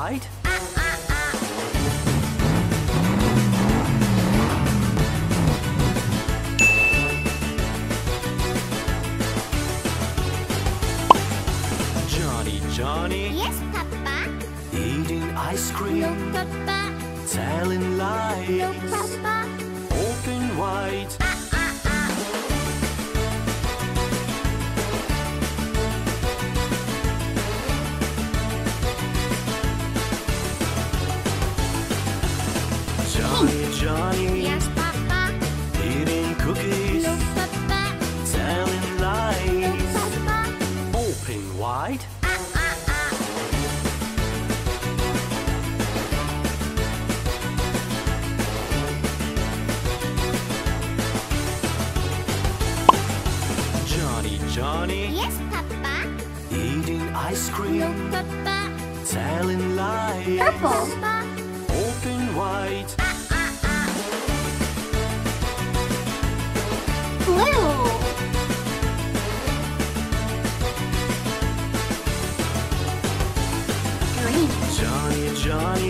right? Johnny, Johnny. Yes, Papa. Eating ice cream. No, Papa. Telling lies. No, Papa. eating ice cream. Telling lies. Purple. Open white. Blue. Green. Johnny, Johnny.